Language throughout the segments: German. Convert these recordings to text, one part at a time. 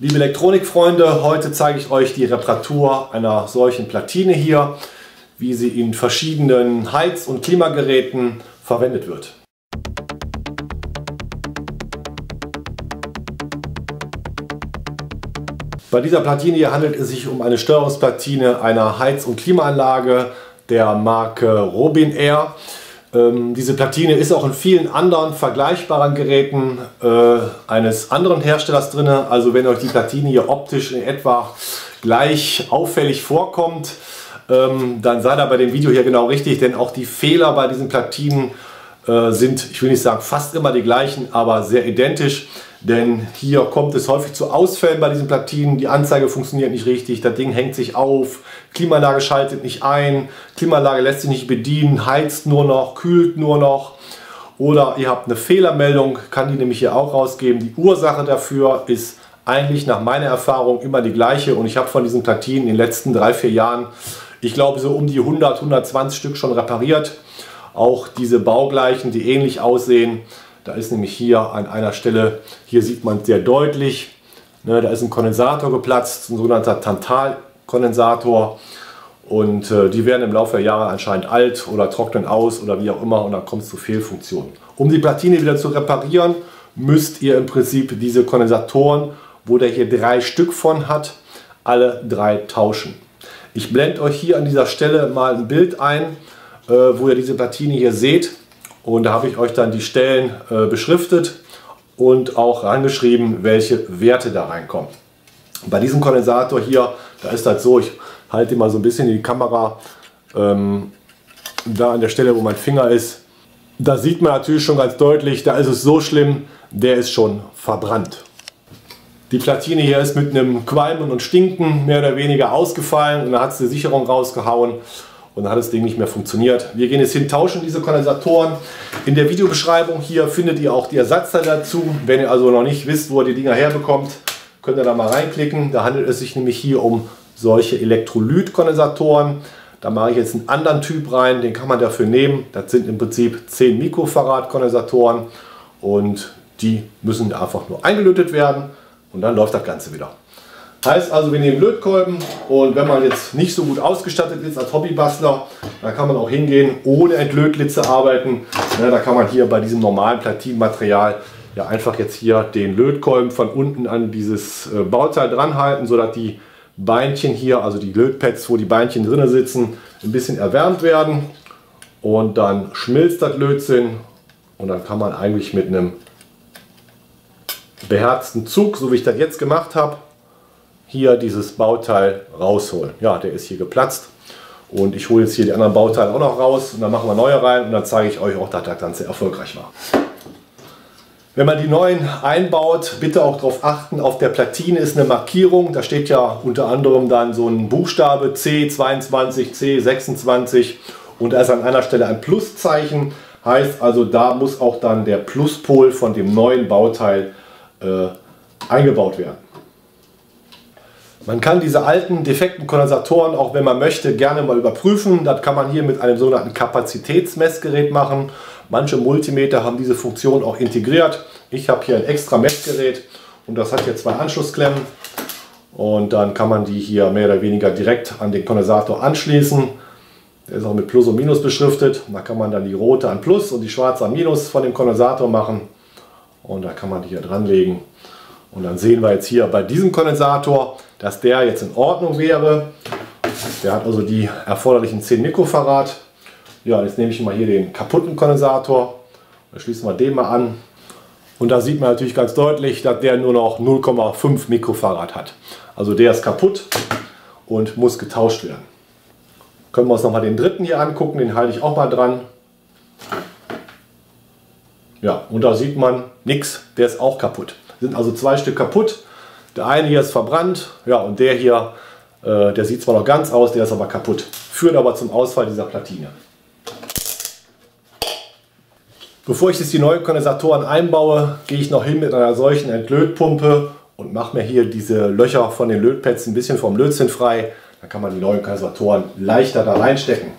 Liebe Elektronikfreunde, heute zeige ich euch die Reparatur einer solchen Platine hier, wie sie in verschiedenen Heiz- und Klimageräten verwendet wird. Bei dieser Platine hier handelt es sich um eine Steuerungsplatine einer Heiz- und Klimaanlage der Marke Robin Air. Ähm, diese Platine ist auch in vielen anderen vergleichbaren Geräten äh, eines anderen Herstellers drin. Also wenn euch die Platine hier optisch in etwa gleich auffällig vorkommt, ähm, dann seid ihr bei dem Video hier genau richtig, denn auch die Fehler bei diesen Platinen äh, sind, ich will nicht sagen fast immer die gleichen, aber sehr identisch. Denn hier kommt es häufig zu Ausfällen bei diesen Platinen. Die Anzeige funktioniert nicht richtig, das Ding hängt sich auf, Klimaanlage schaltet nicht ein, Klimaanlage lässt sich nicht bedienen, heizt nur noch, kühlt nur noch. Oder ihr habt eine Fehlermeldung, kann die nämlich hier auch rausgeben. Die Ursache dafür ist eigentlich nach meiner Erfahrung immer die gleiche. Und ich habe von diesen Platinen in den letzten drei, vier Jahren, ich glaube so um die 100, 120 Stück schon repariert. Auch diese baugleichen, die ähnlich aussehen. Da ist nämlich hier an einer Stelle, hier sieht man sehr deutlich, ne, da ist ein Kondensator geplatzt, ein sogenannter Tantalkondensator. Und äh, die werden im Laufe der Jahre anscheinend alt oder trocknen aus oder wie auch immer und dann kommt es zu Fehlfunktionen. Um die Platine wieder zu reparieren, müsst ihr im Prinzip diese Kondensatoren, wo der hier drei Stück von hat, alle drei tauschen. Ich blende euch hier an dieser Stelle mal ein Bild ein, äh, wo ihr diese Platine hier seht. Und da habe ich euch dann die Stellen äh, beschriftet und auch reingeschrieben, welche Werte da reinkommen. Bei diesem Kondensator hier, da ist das so, ich halte mal so ein bisschen die Kamera, ähm, da an der Stelle, wo mein Finger ist, da sieht man natürlich schon ganz deutlich, da ist es so schlimm, der ist schon verbrannt. Die Platine hier ist mit einem Qualmen und Stinken mehr oder weniger ausgefallen und da hat es die Sicherung rausgehauen und dann hat das Ding nicht mehr funktioniert. Wir gehen jetzt hin, tauschen diese Kondensatoren. In der Videobeschreibung hier findet ihr auch die Ersatzteile dazu. Wenn ihr also noch nicht wisst, wo ihr die Dinger herbekommt, könnt ihr da mal reinklicken. Da handelt es sich nämlich hier um solche Elektrolytkondensatoren. Da mache ich jetzt einen anderen Typ rein, den kann man dafür nehmen. Das sind im Prinzip 10 Mikrofarad Kondensatoren und die müssen einfach nur eingelötet werden und dann läuft das Ganze wieder. Heißt also, wir nehmen Lötkolben und wenn man jetzt nicht so gut ausgestattet ist als Hobbybastler, dann kann man auch hingehen, ohne Entlötlitze arbeiten. Ja, da kann man hier bei diesem normalen Platinmaterial ja einfach jetzt hier den Lötkolben von unten an dieses äh, Bauteil dran halten, sodass die Beinchen hier, also die Lötpads, wo die Beinchen drin sitzen, ein bisschen erwärmt werden. Und dann schmilzt das Lötzinn und dann kann man eigentlich mit einem beherzten Zug, so wie ich das jetzt gemacht habe, hier dieses Bauteil rausholen. Ja, der ist hier geplatzt. Und ich hole jetzt hier die anderen Bauteile auch noch raus und dann machen wir neue rein und dann zeige ich euch auch, dass das Ganze erfolgreich war. Wenn man die neuen einbaut, bitte auch darauf achten, auf der Platine ist eine Markierung. Da steht ja unter anderem dann so ein Buchstabe C22, C26 und da ist an einer Stelle ein Pluszeichen. Heißt also, da muss auch dann der Pluspol von dem neuen Bauteil äh, eingebaut werden. Man kann diese alten defekten Kondensatoren, auch wenn man möchte, gerne mal überprüfen. Das kann man hier mit einem sogenannten Kapazitätsmessgerät machen. Manche Multimeter haben diese Funktion auch integriert. Ich habe hier ein extra Messgerät und das hat hier zwei Anschlussklemmen. Und dann kann man die hier mehr oder weniger direkt an den Kondensator anschließen. Der ist auch mit Plus und Minus beschriftet. Da kann man dann die rote an Plus und die schwarze an Minus von dem Kondensator machen. Und da kann man die hier dranlegen. Und dann sehen wir jetzt hier bei diesem Kondensator, dass der jetzt in Ordnung wäre. Der hat also die erforderlichen 10 Mikrofarad. Ja, jetzt nehme ich mal hier den kaputten Kondensator. Dann schließen wir den mal an. Und da sieht man natürlich ganz deutlich, dass der nur noch 0,5 Mikrofarad hat. Also der ist kaputt und muss getauscht werden. Können wir uns nochmal den dritten hier angucken, den halte ich auch mal dran. Ja, und da sieht man nichts, der ist auch kaputt. Sind also zwei Stück kaputt. Der eine hier ist verbrannt, ja, und der hier, äh, der sieht zwar noch ganz aus, der ist aber kaputt. Führt aber zum Ausfall dieser Platine. Bevor ich jetzt die neuen Kondensatoren einbaue, gehe ich noch hin mit einer solchen Entlötpumpe und mache mir hier diese Löcher von den Lötpads ein bisschen vom Lötzinn frei. Dann kann man die neuen Kondensatoren leichter da reinstecken.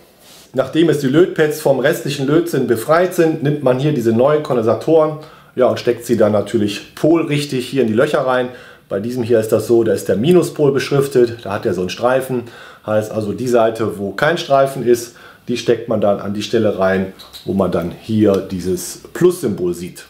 Nachdem jetzt die Lötpads vom restlichen Lötzinn befreit sind, nimmt man hier diese neuen Kondensatoren ja, und steckt sie dann natürlich polrichtig hier in die Löcher rein. Bei diesem hier ist das so, da ist der Minuspol beschriftet, da hat er so einen Streifen. Heißt also die Seite, wo kein Streifen ist, die steckt man dann an die Stelle rein, wo man dann hier dieses Plus-Symbol sieht.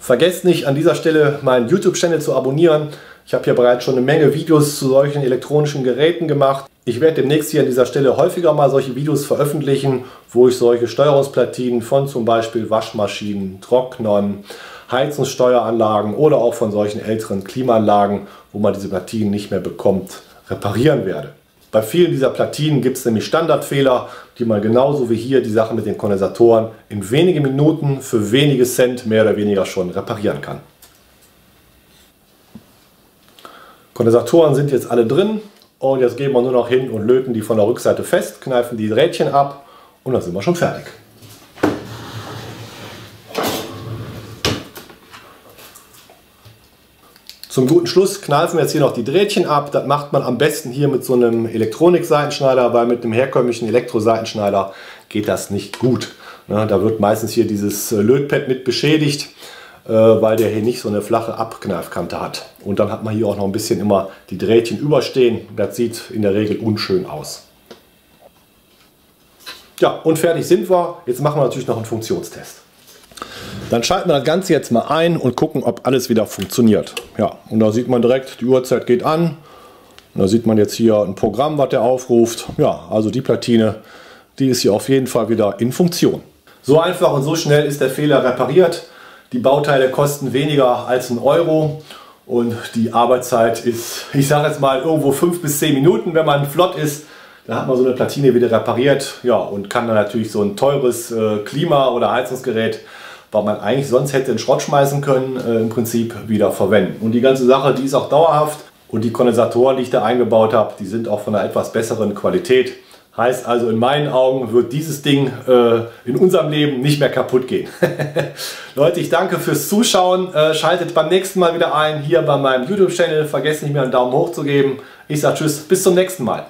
Vergesst nicht an dieser Stelle meinen YouTube-Channel zu abonnieren. Ich habe hier bereits schon eine Menge Videos zu solchen elektronischen Geräten gemacht. Ich werde demnächst hier an dieser Stelle häufiger mal solche Videos veröffentlichen, wo ich solche Steuerungsplatinen von zum Beispiel Waschmaschinen, Trocknern, Heizungssteueranlagen oder auch von solchen älteren Klimaanlagen, wo man diese Platinen nicht mehr bekommt, reparieren werde. Bei vielen dieser Platinen gibt es nämlich Standardfehler, die man genauso wie hier die Sache mit den Kondensatoren in wenigen Minuten für wenige Cent mehr oder weniger schon reparieren kann. Kondensatoren sind jetzt alle drin und jetzt gehen wir nur noch hin und löten die von der Rückseite fest, kneifen die Rädchen ab und dann sind wir schon fertig. Zum guten Schluss kneifen wir jetzt hier noch die Drähtchen ab. Das macht man am besten hier mit so einem Elektronik-Seitenschneider, weil mit einem herkömmlichen Elektro-Seitenschneider geht das nicht gut. Ne, da wird meistens hier dieses äh, Lötpad mit beschädigt, äh, weil der hier nicht so eine flache Abkneifkante hat. Und dann hat man hier auch noch ein bisschen immer die Drähtchen überstehen. Das sieht in der Regel unschön aus. Ja, und fertig sind wir. Jetzt machen wir natürlich noch einen Funktionstest. Dann schalten wir das Ganze jetzt mal ein und gucken, ob alles wieder funktioniert. Ja, und da sieht man direkt, die Uhrzeit geht an. Und da sieht man jetzt hier ein Programm, was der aufruft. Ja, also die Platine, die ist hier auf jeden Fall wieder in Funktion. So einfach und so schnell ist der Fehler repariert. Die Bauteile kosten weniger als ein Euro und die Arbeitszeit ist, ich sage jetzt mal, irgendwo 5 bis 10 Minuten, wenn man flott ist. Dann hat man so eine Platine wieder repariert ja, und kann dann natürlich so ein teures äh, Klima- oder Heizungsgerät weil man eigentlich sonst hätte den Schrott schmeißen können, äh, im Prinzip wieder verwenden. Und die ganze Sache, die ist auch dauerhaft und die Kondensatoren, die ich da eingebaut habe, die sind auch von einer etwas besseren Qualität. Heißt also, in meinen Augen wird dieses Ding äh, in unserem Leben nicht mehr kaputt gehen. Leute, ich danke fürs Zuschauen. Äh, schaltet beim nächsten Mal wieder ein hier bei meinem YouTube-Channel. Vergesst nicht mehr einen Daumen hoch zu geben. Ich sage Tschüss, bis zum nächsten Mal.